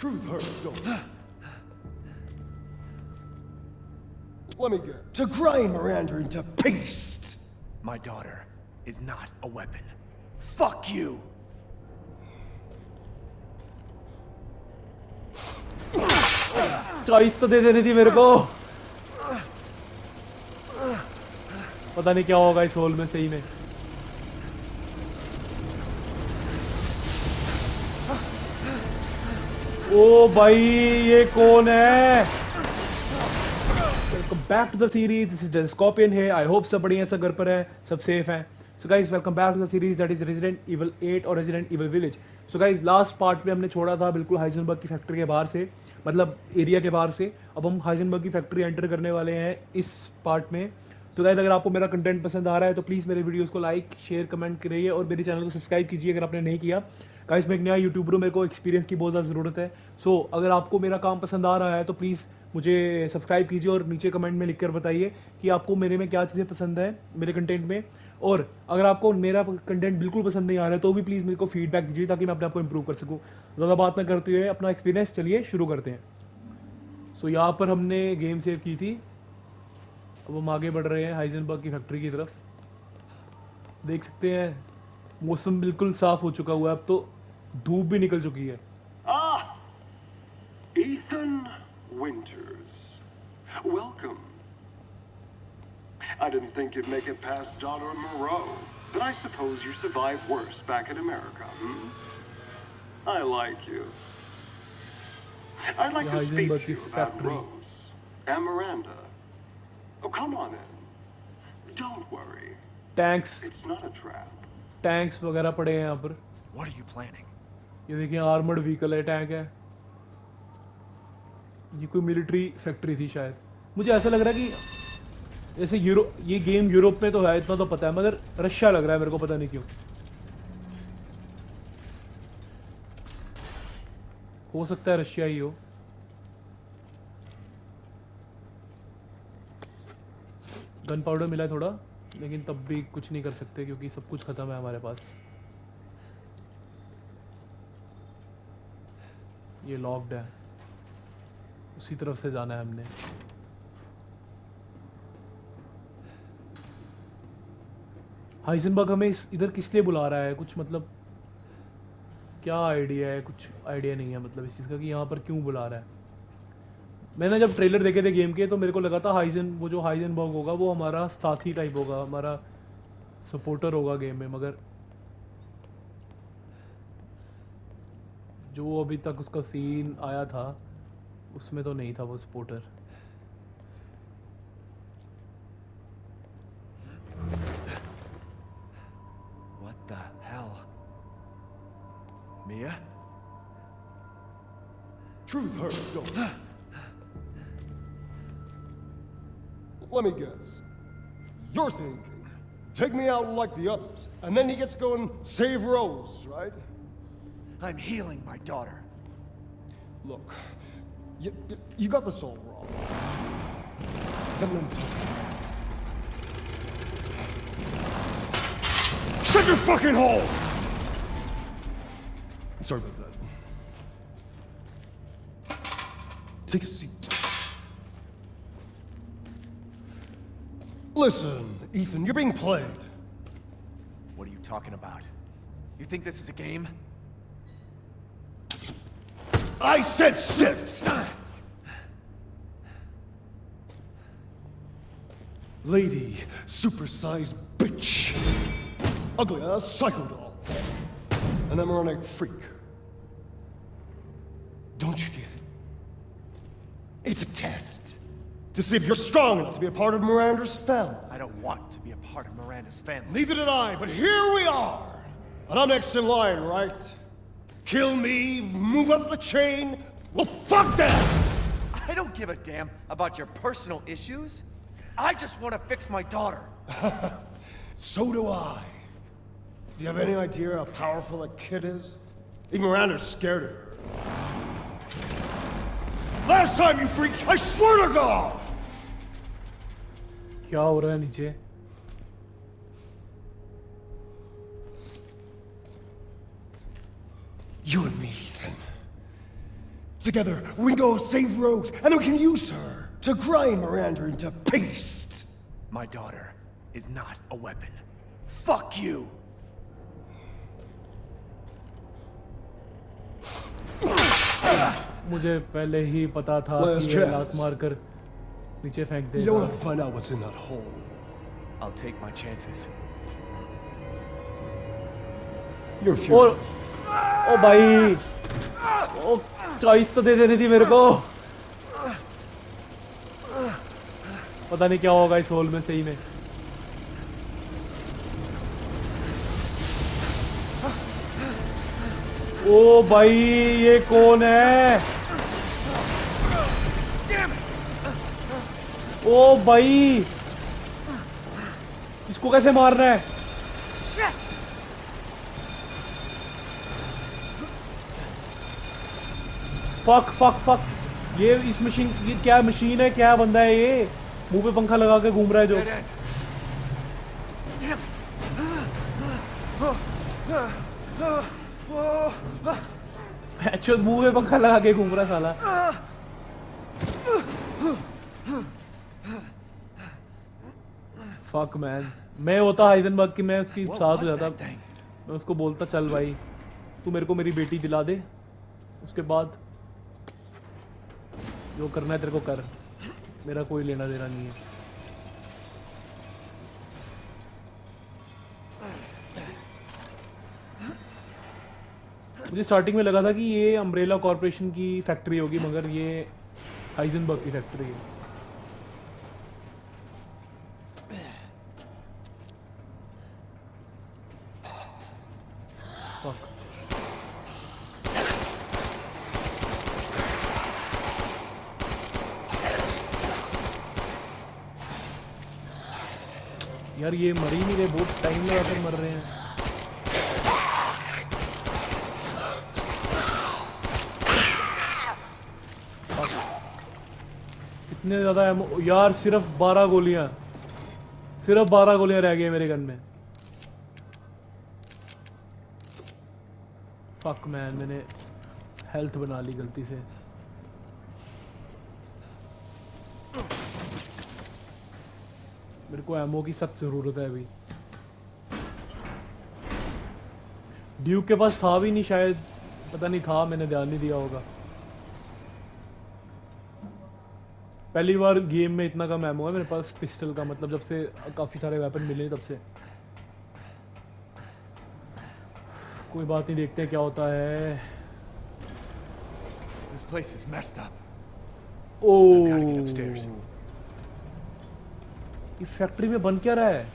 Truth hurts, don't it? Let me get to grind Miranda into paste. My daughter is not a weapon. Fuck you! Choice तो दे देनी थी मेरे को पता नहीं क्या होगा इस होल में सही में ओ भाई, ये कौन है? Welcome back to the series this is Scorpion है आई होप सब बढ़िया, सब घर पर है, सब सेफ़ है। So guys welcome back to the series that is Resident Evil 8 और Resident Evil Village so guys last part में हमने छोड़ा था बिल्कुल हाइजनबर्ग की फैक्ट्री के बाहर से मतलब एरिया के बाहर से। अब हम हाइजनबर्ग की फैक्ट्री एंटर करने वाले हैं इस पार्ट में। तो गाइस अगर आपको मेरा कंटेंट पसंद आ रहा है तो प्लीज़ मेरे वीडियोस को लाइक शेयर कमेंट करिए और मेरे चैनल को सब्सक्राइब कीजिए अगर आपने नहीं किया। गाइस मैं एक नया यूट्यूबर हूँ मेरे को एक्सपीरियंस की बहुत ज़्यादा ज़रूरत है। सो so, अगर आपको मेरा काम पसंद आ रहा है तो प्लीज़ मुझे सब्सक्राइब कीजिए और नीचे कमेंट में लिखकर बताइए कि आपको मेरे में क्या चीज़ें पसंद है मेरे कंटेंट में। और अगर आपको मेरा कंटेंट बिल्कुल पसंद नहीं आ रहा है तो भी प्लीज़ मेरे को फीडबैक दीजिए ताकि मैं अपने आप को इम्प्रूव कर सकूँ। ज़्यादा बात ना करते हुए अपना एक्सपीरियंस चलिए शुरू करते हैं। सो so, यहाँ पर हमने गेम सेव की थी। अब हम आगे बढ़ रहे हैं हाइजनबर्ग की फैक्ट्री की तरफ़। देख सकते हैं मौसम बिल्कुल साफ़ हो चुका हुआ है अब तो। धूप भी निकल चुकी है Ah, Ethan Winters. Welcome. I didn't think you'd make it past Daughter Moreau, but I suppose you survived worse back in America, hmm? I like you. I'd like Yeah, to he's in speak to Bucky you about factory. Rose and Miranda. Oh, come on in. Don't worry. Tanks It's not a trap. Tanks वगैरह पड़े हैं यहाँ पर What are you planning? ये देखिए armoured vehicle है tank है। ये कोई मिलिट्री फैक्ट्री थी शायद। मुझे ऐसा लग रहा है कि जैसे यूरोप ये गेम यूरोप में तो है, इतना तो पता है, मगर रशिया लग रहा है मेरे को, पता नहीं क्यों। हो सकता है रशिया ही हो। गन पाउडर मिला है थोड़ा, लेकिन तब भी कुछ नहीं कर सकते, क्योंकि सब कुछ खत्म है हमारे पास। ये लॉक्ड है। उसी तरफ़ से जाना है हमने। हाइजनबर्ग हमें इस इधर किस लिए बुला रहा है? कुछ मतलब क्या आइडिया है? कुछ आइडिया नहीं है मतलब इस चीज़ का कि यहाँ पर क्यों बुला रहा है। मैंने जब ट्रेलर देखे थे गेम के तो मेरे को लगा था हाइजन वो जो हाइजनबर्ग होगा, वो हमारा साथी टाइप होगा, हमारा सपोर्टर होगा गेम में, मगर जो अभी तक उसका सीन आया था उसमें तो नहीं था वो supporter What the hell? Mia? Truth hurts, don't it? Let me guess. You're thinking, take me out like the others, and then he gets to go and save Rose, right? I'm healing my daughter. Look, you, you, you got this all wrong. Didn't until Shut your fucking hole! Sorry about that. Take a seat. Listen, Ethan, you're being played. What are you talking about? You think this is a game? I said sit! Lady, supersized bitch. Ugly ass psycho doll. An emeronic freak. Don't you get it? It's a test. To see if you're strong enough to be a part of Miranda's family. I don't want to be a part of Miranda's family. Neither did I, but here we are. And I'm next in line, right? Kill me, move up the chain. Well, fuck that! I don't give a damn about your personal issues. I just want to fix my daughter. So do I. Do you have any idea how powerful that kid is? Even Miranda's scared of her. Last time, you freak, I swear to God! क्या हो रहा है नीचे You and me, Ethan. Together, we can go save Rose, and then we can use her to grind Miranda into paste. My daughter is not a weapon. Fuck you! मुझे पहले ही पता था Last कि ये chance. लात मारकर नीचे फेंक You don't देगा want to find out what's in that hole. I'll take my chances. You're और few. ओ भाई। ओ चॉइस तो दे देनी थी मेरे को। पता नहीं क्या होगा इस होल में सही में। ओ भाई, ये कौन है? ओ भाई। इसको कैसे मारना है? फक फक फक ये इस मशीन ये क्या मशीन है? क्या बंदा है ये? मुँह पे पंखा लगा के घूम रहा है जो! एक्चुअल मुँह पे पंखा लगा के घूम रहा साला। फक मैन मैं होता हाइजनबर्ग की मैं उसकी साथ जाता। मैं उसको बोलता चल भाई तू मेरे को मेरी बेटी दिला दे। उसके बाद जो करना है तेरे को कर। मेरा कोई लेना देना नहीं है। मुझे स्टार्टिंग में लगा था कि ये अम्ब्रेला कॉरपोरेशन की फैक्ट्री होगी, मगर ये हाइजनबर्ग की फैक्ट्री है। ये मर ही नहीं रहे बहुत टाइम लगाकर मर रहे हैं। इतने ज़्यादा यार, सिर्फ़ बारह गोलियाँ। सिर्फ़ बारह गोलियाँ रह गई मेरे गन में। फक मैन मैंने हेल्थ बना ली गलती से। मेरे को एमओ की सख्त ज़रूरत है अभी। ड्यूक के पास था भी नहीं शायद। पता नहीं था मैंने ध्यान नहीं दिया होगा। पहली बार गेम में इतना कम एमओ है मेरे पास। पिस्टल का मतलब जब से काफ़ी सारे वेपन मिले तब से। कोई बात नहीं देखते क्या होता है। This place is messed up. Oh gotta get upstairs. ये फैक्ट्री में बन क्या रहा है?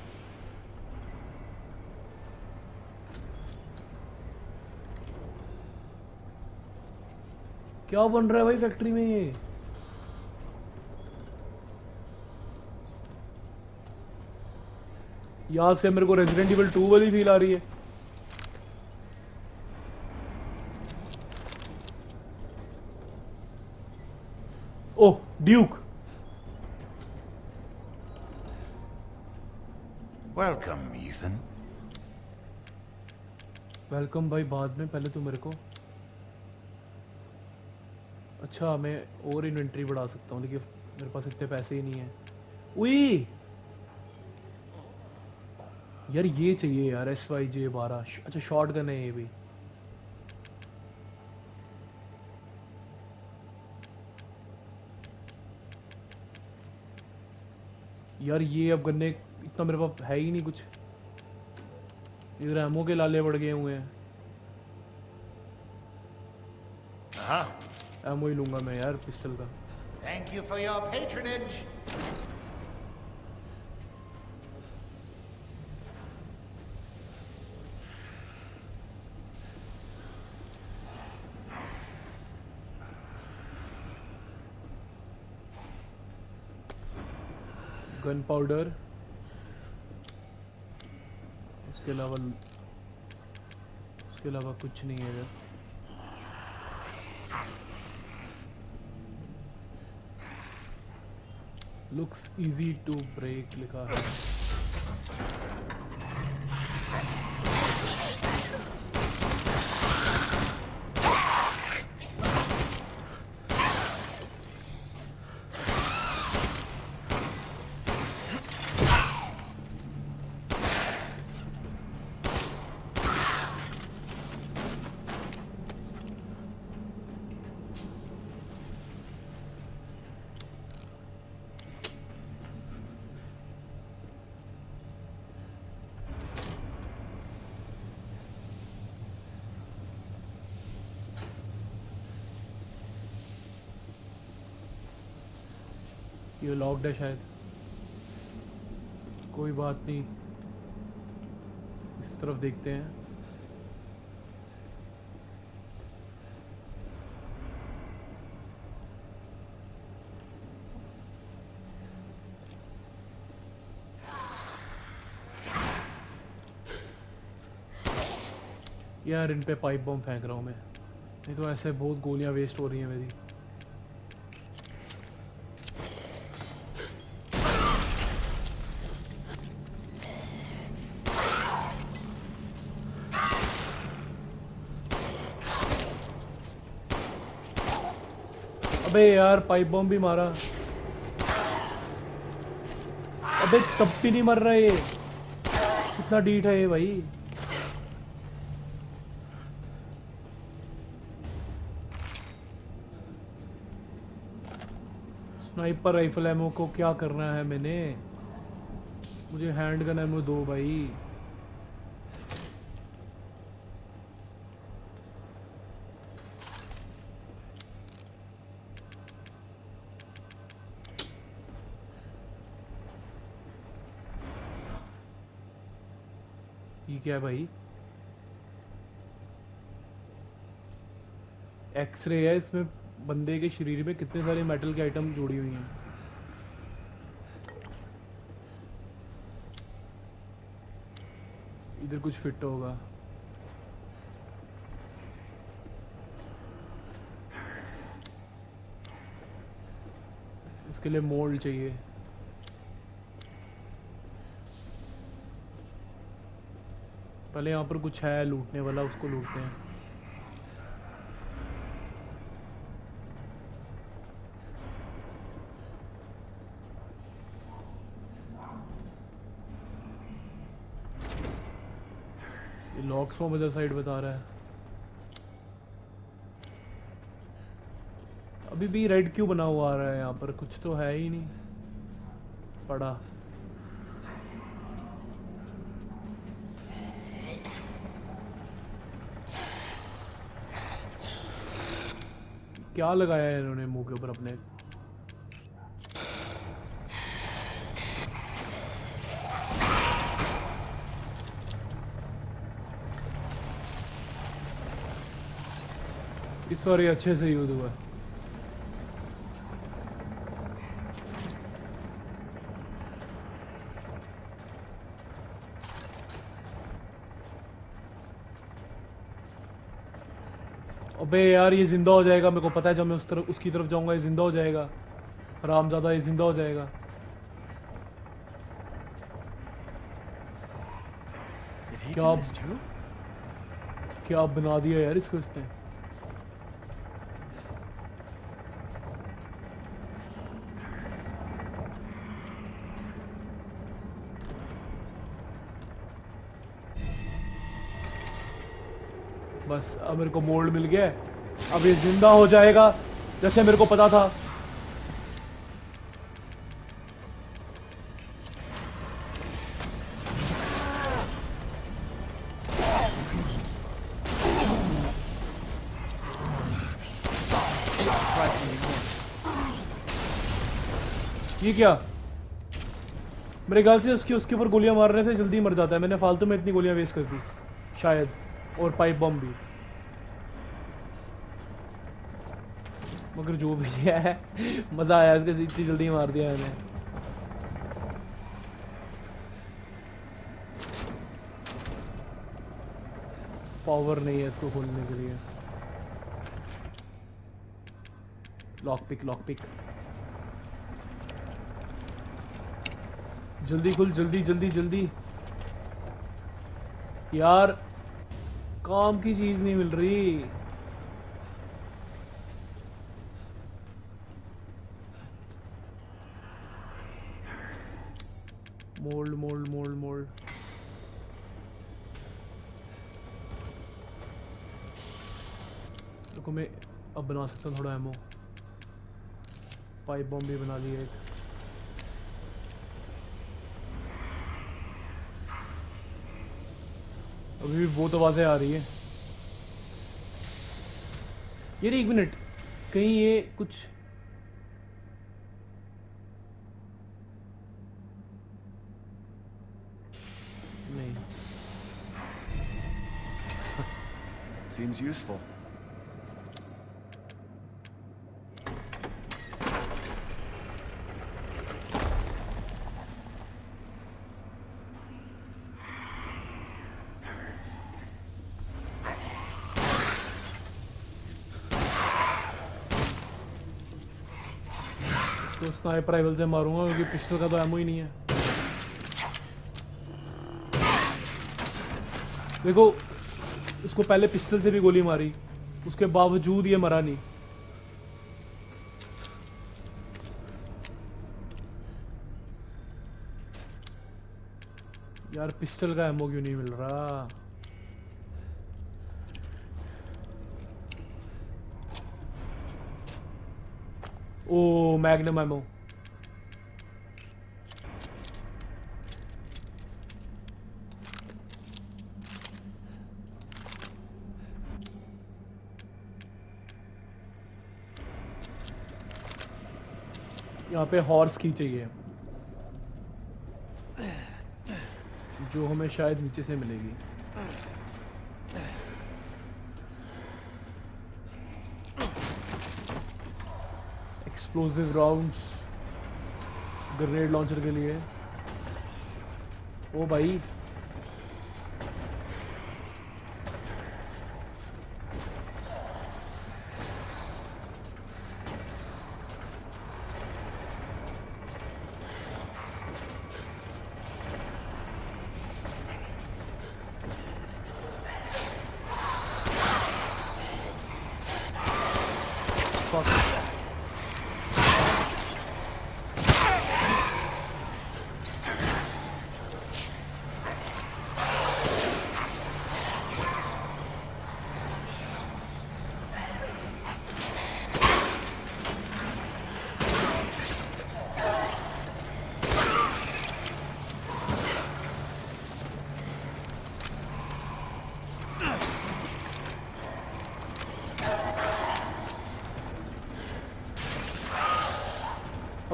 क्या बन रहा है भाई फैक्ट्री में ये? यहाँ से मेरे को रेजिडेंट इवल टू वाली फील आ रही है। वेलकम भाई बाद में, पहले तू मेरे को। अच्छा मैं और इन्वेंट्री बढ़ा सकता हूँ, लेकिन मेरे पास इतने पैसे ही नहीं है। उई! यार, ये चाहिए यार एस वाई जे बारह। अच्छा शॉर्ट गन है ये भी। यार, ये अब गन्ने, इतना मेरे पास है ही नहीं कुछ। इधर एमओ के लाले बढ़ गए हुए हैं। Ah, एमओ ही लूँगा मैं यार पिस्टल का thank you for your patronage. Gunpowder इसके अलावा उसके अलावा कुछ नहीं है इधर लुक्स इजी टू ब्रेक लिखा है ये लॉक्ड है शायद। कोई बात नहीं। इस तरफ़ देखते हैं। यार, इन पे पाइप बम फेंक रहा हूँ मैं। नहीं तो ऐसे बहुत गोलियाँ वेस्ट हो रही हैं मेरी। अबे यार पाइप बम भी मारा। अबे तब भी नहीं मर रहा ये। कितना डीट है ये भाई। स्नाइपर राइफल एमओ को क्या करना है मैंने? मुझे हैंड गन एमओ दो भाई। क्या भाई? एक्सरे है, इसमें बंदे के शरीर में कितने सारे मेटल के आइटम जुड़ी हुई हैं। इधर कुछ फिट होगा। इसके लिए मोल्ड चाहिए। पहले यहाँ पर कुछ है लूटने वाला, उसको लूटते हैं। ये लॉक फ्रॉम अदर साइड बता रहा है। अभी भी रेड क्यों बना हुआ आ रहा है यहाँ पर? कुछ तो है ही नहीं। पड़ा। क्या लगाया है इन्होंने मुँह के ऊपर अपने? इस बार अच्छे से यूज़ हुआ। है अबे यार ये ज़िंदा हो जाएगा मेरे को पता है जब मैं उस तरफ़ उसकी तरफ़ जाऊँगा ये ज़िंदा हो जाएगा। रामजादा ज़्यादा ये ज़िंदा हो जाएगा। क्या? क्या बना दिया यार इसको इसने? बस अब मेरे को मोल्ड मिल गया अब ये ज़िंदा हो जाएगा, जैसे मेरे को पता था. ये क्या? मेरे ख्याल से उसके उसके ऊपर गोलियाँ मारने से जल्दी मर जाता है। मैंने फालतू में इतनी गोलियाँ वेस्ट कर दी, शायद। और पाइप बम भी। मगर जो भी है, मज़ा आया इसके इतनी जल्दी मार दिया मैंने। पावर नहीं है इसको खोलने के लिए। लॉक पिक लॉक पिक जल्दी खुल, जल्दी जल्दी जल्दी। यार, काम की चीज़ नहीं मिल रही। मोल्ड मोल्ड मोल्ड मोल्ड देखो मैं अब बना सकता हूँ थोड़ा एमो पाइप बॉम्ब भी बना लिया एक अभी भी बहुत आवाज़ें आ रही है। यार एक मिनट। कहीं ये कुछ Seems useful. तो स्नाइपर राइफल से मारूँगा क्योंकि पिस्टल का तो एमओ ही नहीं है देखो उसको पहले पिस्टल से भी गोली मारी, उसके बावजूद ये मरा नहीं। यार, पिस्टल का एमओ क्यों नहीं मिल रहा? ओ मैग्नम एमओ यहाँ पे हॉर्स की चाहिए। जो हमें शायद नीचे से मिलेगी। एक्सप्लोजिव राउंड्स ग्रेनेड लॉन्चर के लिए। ओ भाई Fuck.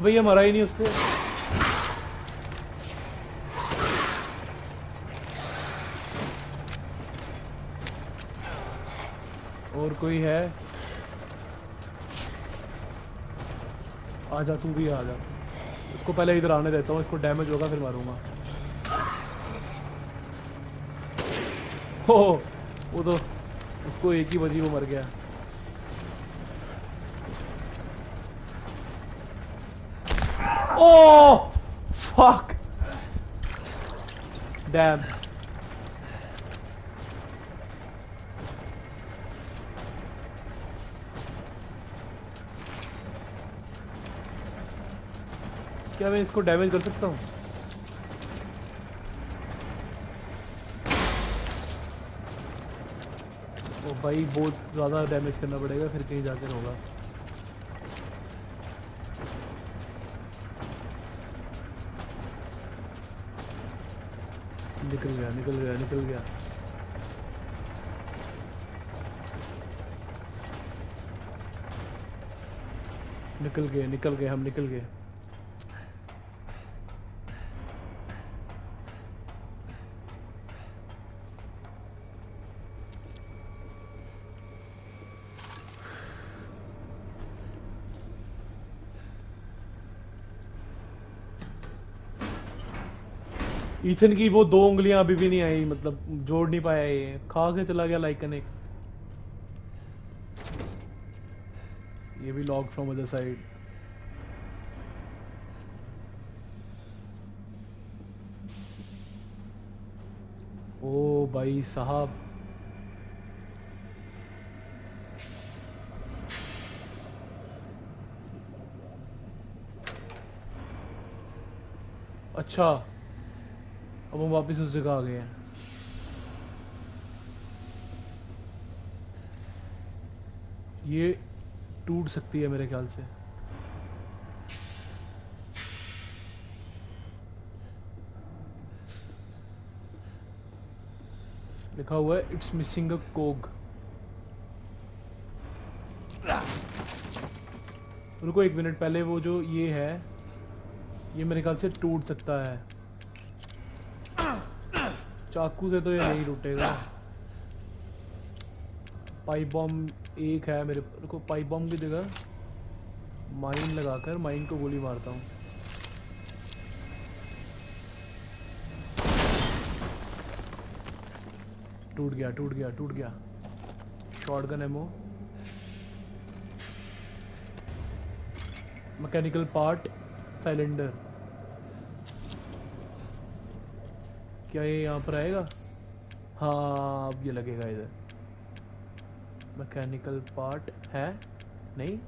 अबे, ये मरा ही नहीं उससे। और कोई है? आ जा तू भी आ जा इसको पहले इधर आने देता हूँ, इसको डैमेज होगा, फिर मारूँगा। हो, वो तो उसको एक ही बजी, वो मर गया। Oh! Fuck! Damn. क्या मैं इसको डैमेज कर सकता हूँ भाई, बहुत ज़्यादा डैमेज करना पड़ेगा, फिर कहीं जाकर होगा निकल गया निकल गया निकल गया। निकल गए निकल गए हम निकल गए। ईथन की वो दो उंगलियाँ अभी भी नहीं आई मतलब जोड़ नहीं पाया ये। खा के चला गया लाइकन एक ये भी लॉक फ्रॉम अदर साइड ओ भाई साहब। अच्छा। अब हम वापस उस जगह आ गए हैं। ये टूट सकती है मेरे ख्याल से। लिखा हुआ है इट्स मिसिंग अ कोग रुको एक मिनट, पहले वो जो ये है, ये मेरे ख्याल से टूट सकता है। चाकू से तो ये नहीं टूटेगा। पाइप बॉम्ब एक है मेरे को। पाइप बॉम्ब की जगह माइन लगाकर माइन को गोली मारता हूँ। टूट गया टूट गया टूट गया। Shotgun ammo. Mechanical part cylinder क्या ये यहाँ पर आएगा? हाँ अब ये लगेगा इधर। मैकेनिकल पार्ट है? नहीं?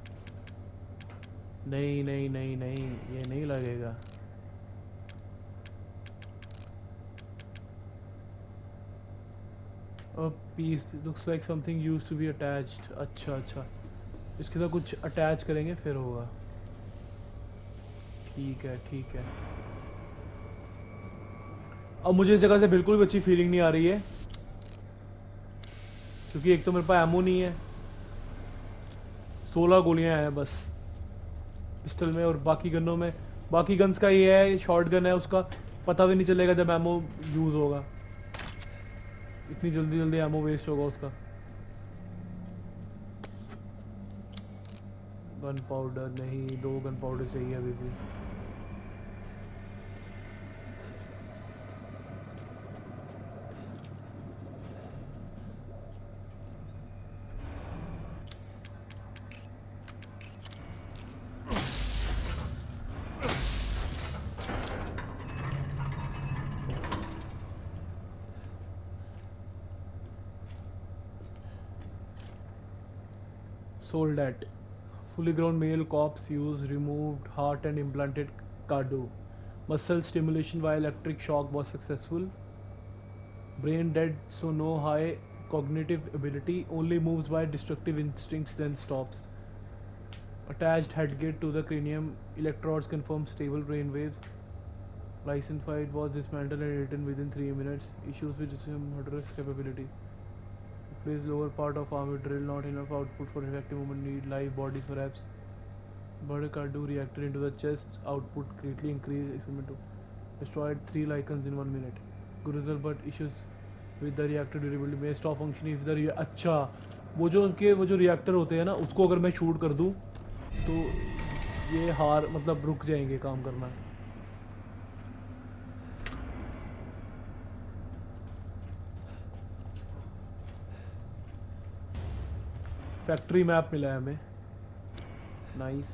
नहीं नहीं नहीं नहीं, ये नहीं लगेगा। A piece looks like something used to be अच्छा अच्छा। इसके साथ कुछ अटैच करेंगे, फिर होगा। ठीक है ठीक है। अब मुझे इस जगह से बिल्कुल भी अच्छी फीलिंग नहीं आ रही है। क्योंकि एक तो मेरे पास एमो नहीं है। सोलह गोलियाँ हैं बस। पिस्टल में और बाकी गनों में। बाकी गन्स का ये है शॉर्ट गन है, उसका पता भी नहीं चलेगा जब एमो यूज़ होगा। इतनी जल्दी जल्दी एमो वेस्ट होगा उसका। गन पाउडर नहीं, दो गन पाउडर चाहिए अभी भी। Sold at fully grown male cops use removed heart and implanted cardo muscle stimulation via electric shock was successful. Brain dead so no high cognitive ability only moves by destructive instincts then stops. Attached head gate to the cranium electrodes confirm stable brain waves. License fight was dismantled and written within 3 minutes. Issues with murderous capability Place lower part of arm with drill not enough output for effective movement need live bodies perhaps. But Cardo reactor into the chest output greatly increased experiment to destroyed three lichens in one minute. Good result but issues with the reactor durability may stop functioning if the अच्छा वो जो उनके वो जो reactor होते हैं ना उसको अगर मैं शूट कर दूँ तो ये हार मतलब रुक जाएँगे काम करना फैक्ट्री मैप मिला है हमें। नाइस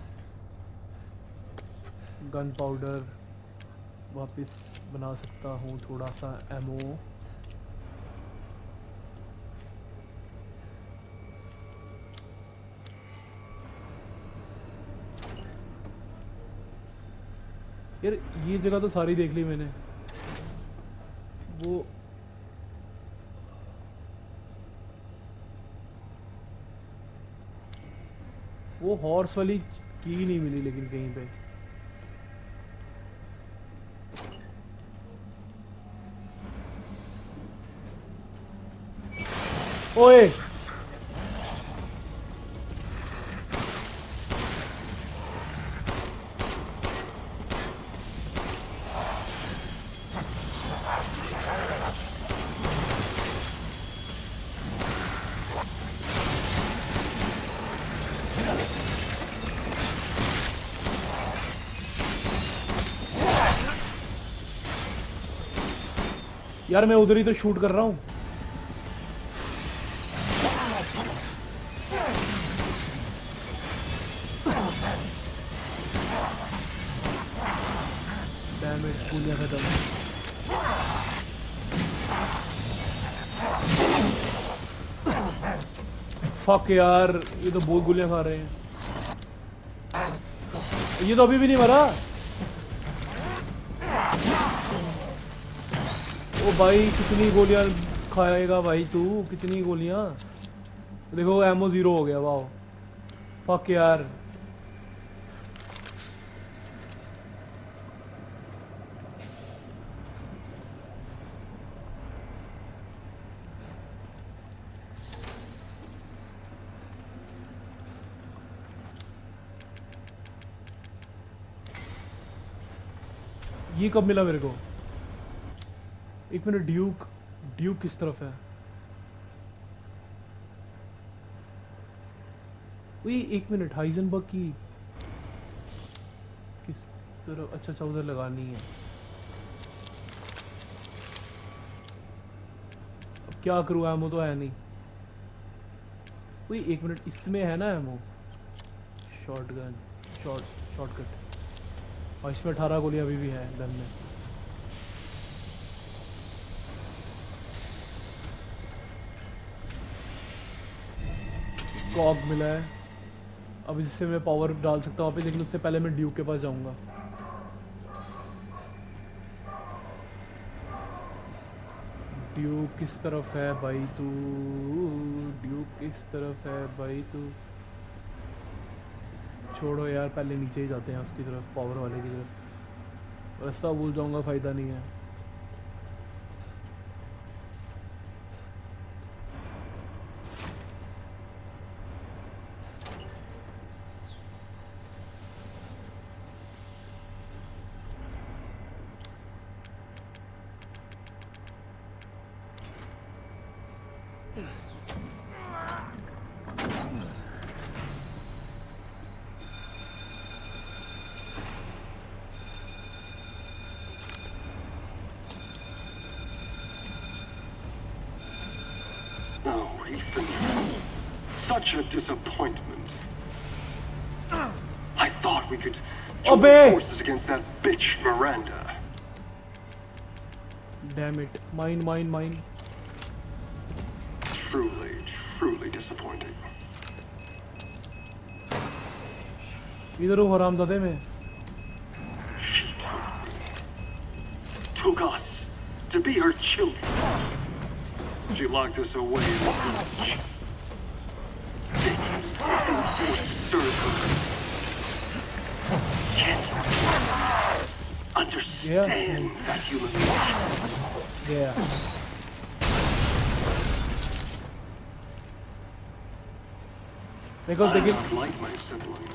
गन पाउडर वापस बना सकता हूँ थोड़ा सा एमओ यार, ये जगह तो सारी देख ली मैंने। वो वो हॉर्स वाली की नहीं मिली लेकिन कहीं पे। ओए! यार मैं उधर ही तो शूट कर रहा हूँ। फक यार, ये तो बहुत गोलियाँ खा रहे हैं। ये तो अभी भी नहीं मरा। ओ भाई, कितनी गोलियाँ खाएगा भाई तू? कितनी गोलियाँ? देखो एमओ ज़ीरो हो गया वाह फक यार. ये कब मिला मेरे को? एक मिनट ड्यूक ड्यूक किस तरफ़ है? वही एक मिनट हाइजनबर्ग की किस तरह अच्छा अच्छा उधर लगानी है। अब क्या करूँ एमो तो है नहीं। वही एक मिनट, इसमें है ना ammo short gun short shortcut और इसमें अठारह गोलियाँ अभी भी है गन में। कॉग मिला है। अब इससे मैं पावर डाल सकता हूँ। लेकिन उससे पहले मैं ड्यूक के पास जाऊँगा। ड्यूक किस तरफ़ है भाई तू? ड्यूक किस तरफ़ है भाई तू? छोड़ो यार, पहले नीचे ही जाते हैं उसकी तरफ़ पावर वाले की तरफ़। रास्ता भूल जाऊँगा, फ़ायदा नहीं है। Oh, Such a disappointment. I thought we could join Obey. forces against that bitch Miranda. Damn it. Mine, mine, mine. इधर हूँ हरामजादे में Took us to be her children. She locked us away in the village. Thinking nothing would serve her. Can't you understand that humiliation? गया देखो I देखिए not like my sibling.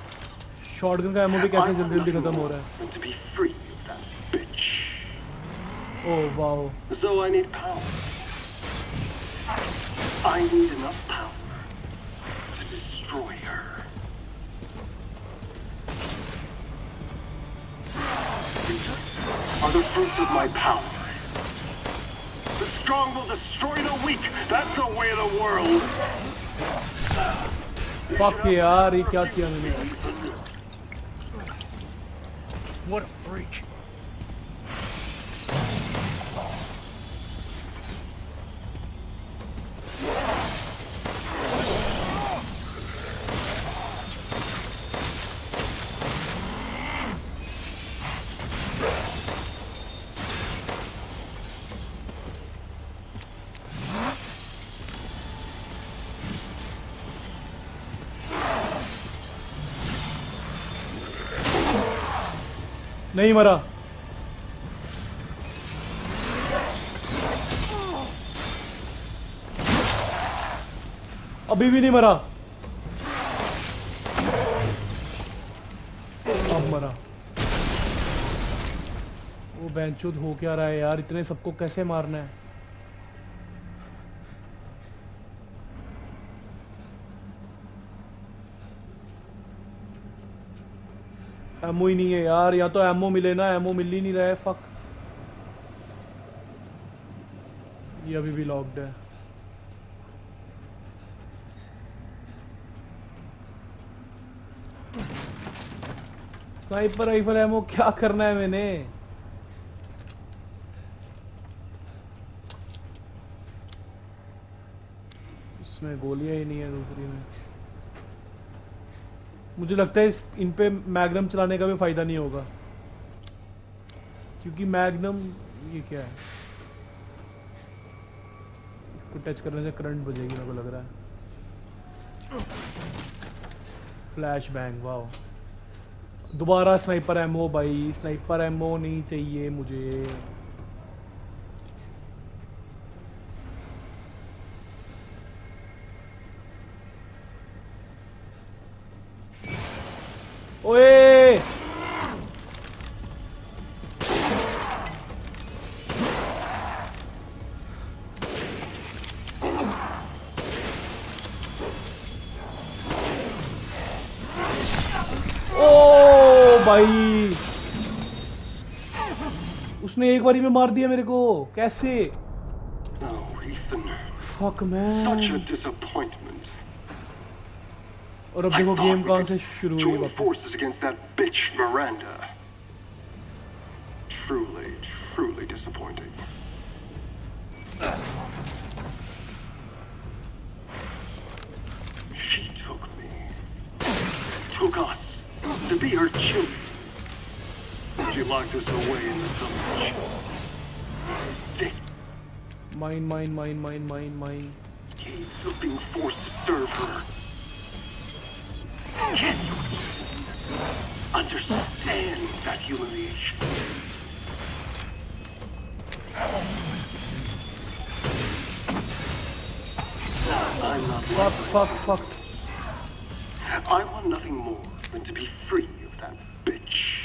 Shotgun का ammo भी I कैसे want जल्दी जल्दी nothing खत्म हो more रहा है than to be free of that bitch. Oh wow So I need power. I need enough power to destroy her. These are the fruits of my power. The strong will destroy the weak. That's the way of the world. Fuck यार ये क्या किया मैंने what a freak. नहीं मरा। अभी भी नहीं मरा। अब मरा। वो बेंचुद हो क्या रहा है यार, इतने सबको कैसे मारना है? एमओ ही नहीं है यार, या तो एमओ मिले ना एमओ मिल ही नहीं रहा है फक ये अभी भी लॉक्ड है. स्नाइपर राइफल एमओ क्या करना है मैंने? इसमें गोलियाँ ही नहीं है दूसरी में. मुझे लगता है इस, इन पे मैग्नम चलाने का भी फ़ायदा नहीं होगा। क्योंकि मैग्नम, ये क्या है? इसको टच करने से करंट बजेगी, मेरे को लग रहा है। फ्लैश बैंग वाह दोबारा स्नाइपर एमओ भाई। स्नाइपर एमओ नहीं चाहिए मुझे। बारी में मार दिया मेरे को कैसे Oh, Ethan. Fuck Such a man disappointment. और अब I देखो thought गेम we कहाँ could से शुरू हुई join वापस forces against that bitch Miranda. Truly, truly disappointing. She took me. Took us. To be her children. She locked us away in some thick Mine, mine, mine, mine, mine, mine. Caves have been forced to serve her. Can you understand that humiliation? I'm not fuck, fuck, fuck. I want nothing more than to be free of that bitch.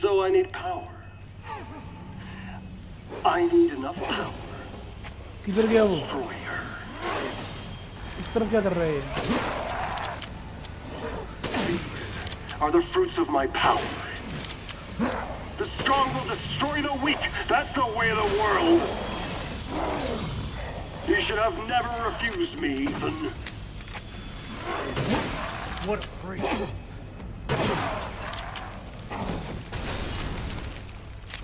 So I need power. I need enough power किधर गया वो to destroy her. इस तरफ क्या कर रहा है ये? are the fruits of my power. The strong will destroy the weak. That's the way of the world. You should have never refused me, Ethan. What a freak.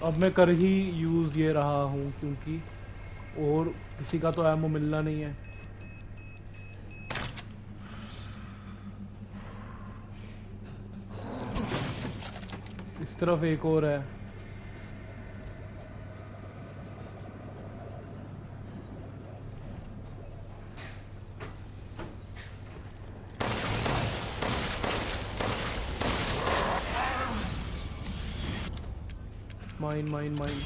अब मैं कर ही यूज़ ये रहा हूँ क्योंकि और किसी का तो एमओ मिलना नहीं है। इस तरफ़ एक और है। माइन माइन माइन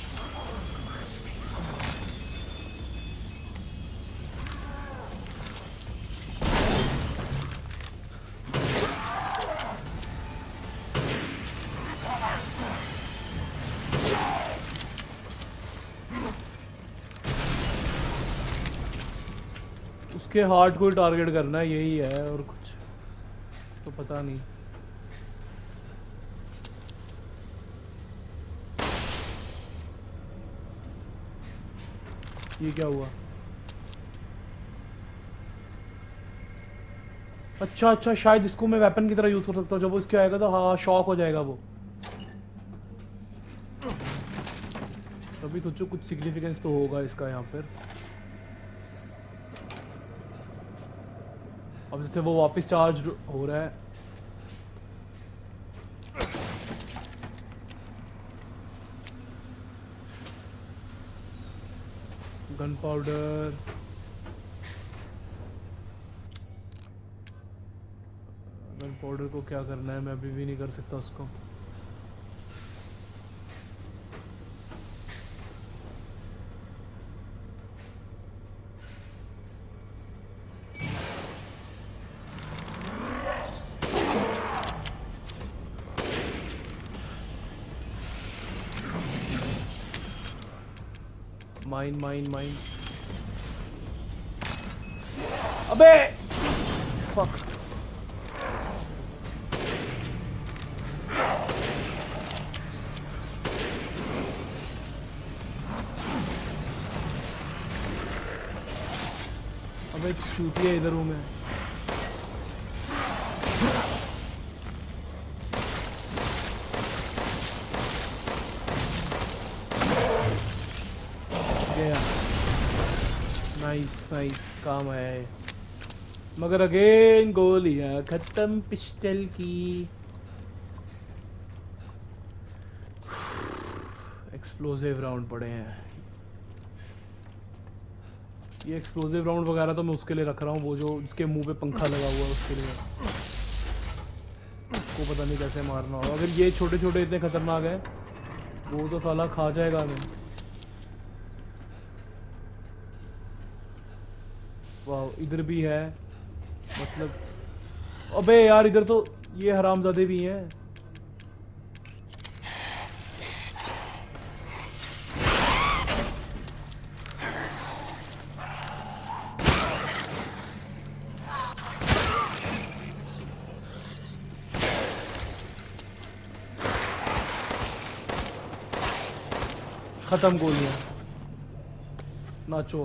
उसके हार्ट को टारगेट करना यही है और कुछ तो पता नहीं। ये क्या हुआ? अच्छा अच्छा शायद इसको मैं वेपन की तरह यूज़ कर सकता हूँ। जब वो इसके आएगा तो हाँ शॉक हो जाएगा वो। अभी सोचो कुछ सिग्निफिकेंस तो होगा इसका यहाँ पर। अब जैसे वो वापस चार्ज हो रहा है। गन पाउडर गन पाउडर को क्या करना है? मैं अभी भी नहीं कर सकता उसको। माइन माइन नाइस काम है। मगर अगेन गोलियाँ खत्म पिस्टल की। एक्सप्लोसिव राउंड पड़े हैं। ये एक्सप्लोसिव राउंड वगैरह तो मैं उसके लिए रख रहा हूँ, वो जो उसके मुँह पे पंखा लगा हुआ है उसके लिए। उसको पता नहीं कैसे मारना होगा। अगर ये छोटे छोटे इतने खतरनाक है, वो तो साला खा जाएगा हमें। वाह, इधर भी है। मतलब अबे यार, इधर तो ये हरामजादे भी हैं। खत्म गोलियाँ। नाचो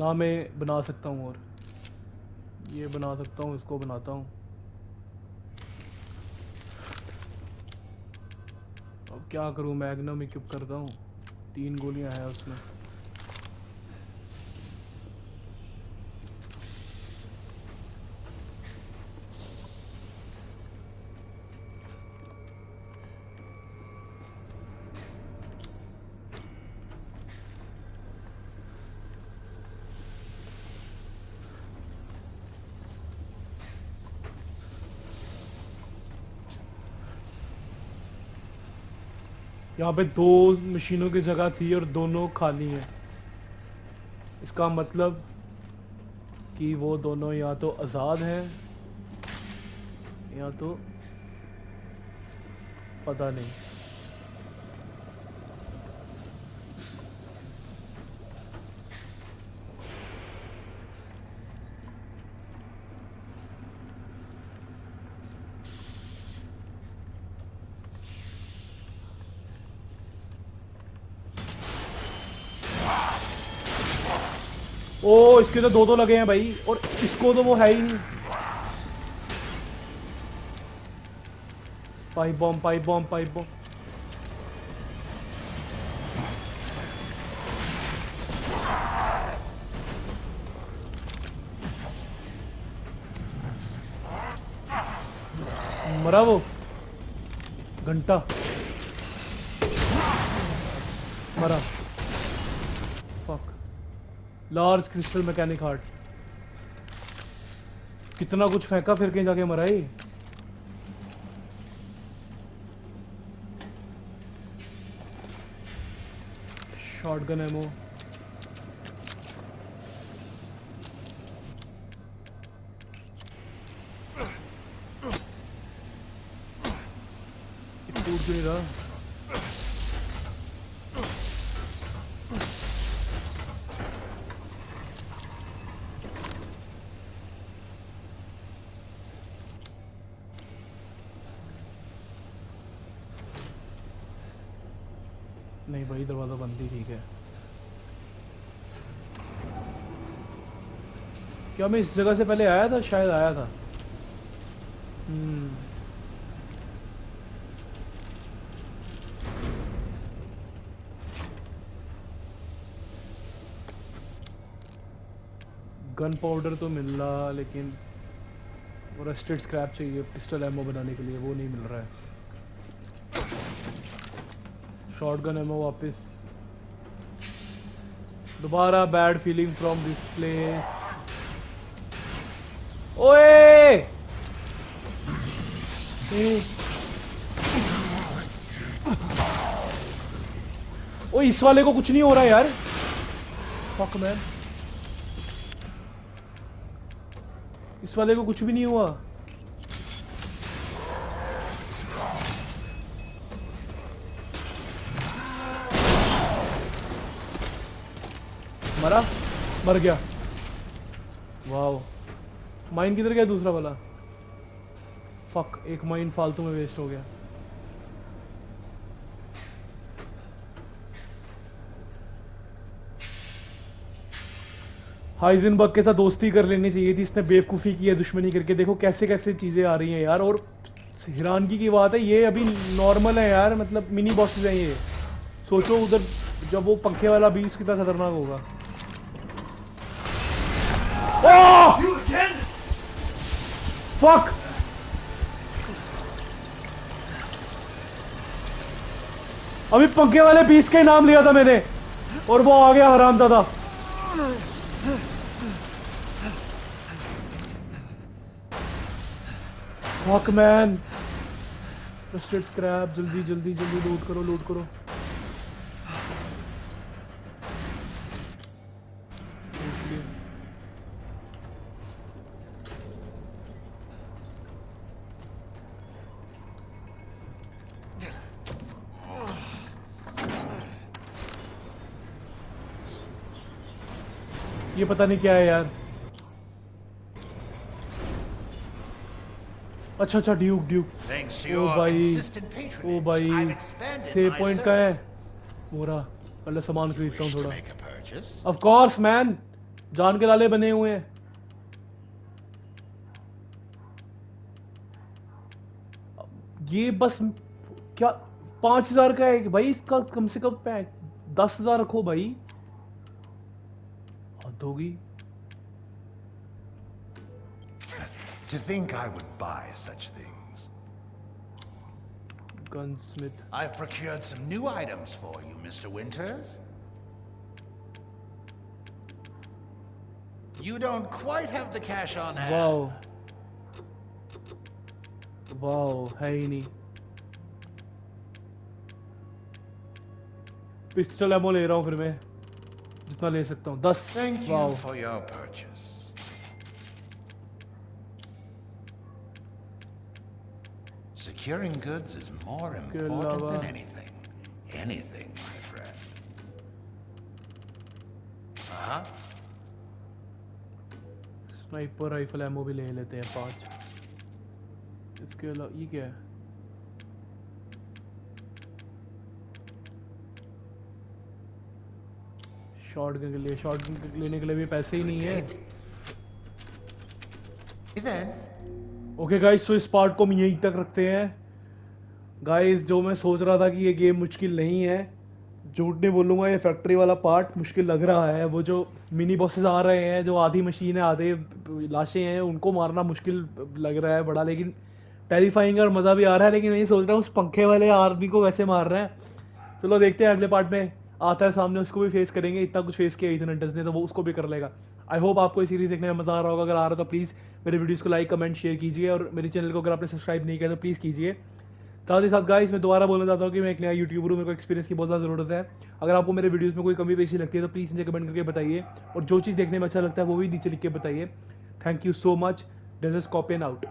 ना मैं बना सकता हूँ और ये बना सकता हूँ, इसको बनाता हूँ। अब क्या करूँ? मैग्नम इक्विप करता हूँ। तीन गोलियाँ हैं उसमें। यहाँ पे दो मशीनों की जगह थी और दोनों खाली हैं। इसका मतलब कि वो दोनों या तो आज़ाद हैं, या तो पता नहीं। ओ इसके तो दो दो लगे हैं भाई, और इसको तो वो है ही नहीं। Pipe bomb pipe bomb pipe bomb मरा वो? घंटा। लार्ज क्रिस्टल मैकेनिक हार्ट कितना कुछ फेंका फिर कहीं जाके मरा ही? शॉटगन एमो टूट क्यों नहीं रहा नहीं भाई ही ठीक है। क्या मैं इस जगह से पहले आया था? शायद आया था। हम्म। गन पाउडर तो मिल रहा, लेकिन वो स्क्रैप चाहिए पिस्टल एमओ बनाने के लिए, वो नहीं मिल रहा है। शॉटगन एमओ वापस दोबारा bad feeling from this place ओए! ओ इस वाले को कुछ नहीं हो रहा यार। फक मैन इस वाले को कुछ भी नहीं हुआ। मर गया। वाह माइन किधर गया? दूसरा वाला। फक एक माइन फालतू में वेस्ट हो गया। हाइजनबर्ग के साथ दोस्ती कर लेनी चाहिए थी, इसने बेवकूफ़ी की है, दुश्मनी करके। देखो कैसे कैसे चीज़ें आ रही हैं यार, और हैरानगी की बात है, ये अभी नॉर्मल है यार मतलब मिनी बॉसेस हैं ये। सोचो उधर जब वो पंखे वाला बीस कितना खतरनाक होगा। ओह फक अभी पंखे वाले पीस का ही नाम लिया था मैंने और वो आ गया हरामजादा फक मैन जल्दी जल्दी जल्दी लूट करो लूट करो लूट लिया। ये पता नहीं क्या है यार। अच्छा अच्छा ड्यूक ड्यूक ओ भाई ओ भाई सेव पॉइंट का है. मोरा पहले सामान खरीदता हूँ थोड़ा? ऑफ़ कोर्स मैन जान के लाले बने हुए हैं। ये बस क्या पाँच हज़ार का है? भाई इसका कम से कम पैक दस हज़ार रखो भाई। हद होगी To think I would buy such things. Gunsmith I've procured some new items for you, Mr. Winters. You don't quite have the cash on hand. Wow wow है ही नहीं पिस्टल एमो ले रहा हूँ फिर मैं जितना ले सकता हूँ दस Thank you wow for your purchase. Securing goods is more इसके important अलावा- than anything. Anything, my friend. Uh-huh. Sniper rifle ammo भी ले लेते हैं पांच इसके अलावा ये क्या है शॉटगन के लिए शॉटगन लेने के लिए भी पैसे ही नहीं है। ओके गाइस तो इस पार्ट को हम यहीं तक रखते हैं। गाइस जो मैं सोच रहा था कि ये गेम मुश्किल नहीं है झूठ नहीं बोलूँगा ये फैक्ट्री वाला पार्ट मुश्किल लग रहा है। वो जो मिनी बॉसेस आ रहे हैं जो आधी मशीन है आधे लाशें हैं उनको मारना मुश्किल लग रहा है बड़ा लेकिन टेरिफाइंग और मज़ा भी आ रहा है लेकिन मैं ये सोच रहा हूँ उस पंखे वाले आदमी को कैसे मार रहे हैं। चलो देखते हैं अगले पार्ट में। आता है सामने, उसको भी फेस करेंगे, इतना कुछ फेस किया, इतना इथन ने तो वो उसको भी कर लेगा। आई होप आपको ये सीरीज़ देखने में मज़ा आ रहा होगा। अगर आ रहा तो प्लीज़ मेरे वीडियोज़ को लाइक कमेंट शेयर कीजिए और मेरे चैनल को अगर आपने सब्सक्राइब नहीं किया तो प्लीज़ कीजिए। साथ ही साथ गाइस मैं दोबारा बोलना चाहता हूँ कि मैं एक नया यूट्यूबर हूँ, मेरे को एक्सपीरियंस की बहुत ज़्यादा ज़रूरत है। अगर आपको मेरे वीडियोस में कोई कमी पेशी लगती है तो प्लीज़ मुझे कमेंट करके बताइए और जो चीज़ देखने में अच्छा लगता है, वो भी नीचे लिख के बताइए। Thank you so much this is copy out